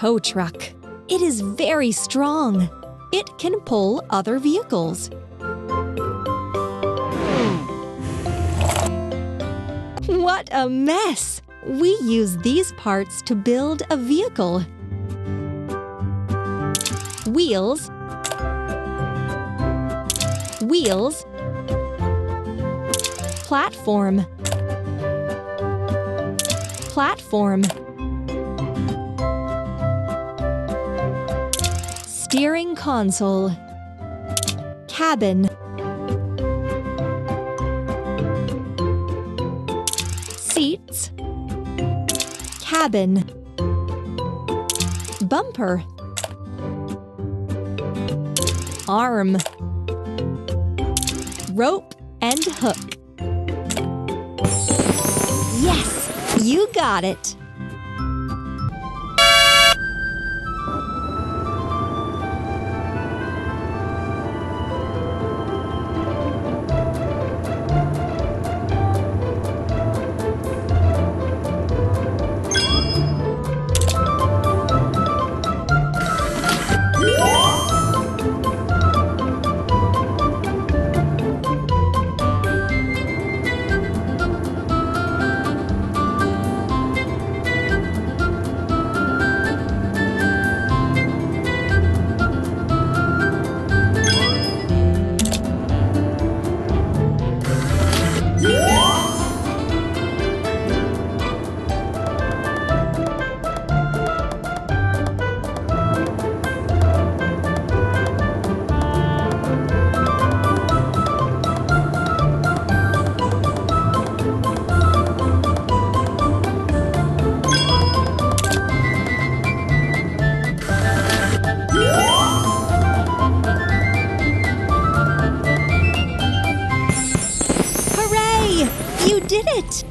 Tow truck. It is very strong. It can pull other vehicles. What a mess! We use these parts to build a vehicle. Wheels, wheels, platform, platform, steering console, cabin, seats, cabin, bumper, arm, rope and hook. Yes, you got it. You did it!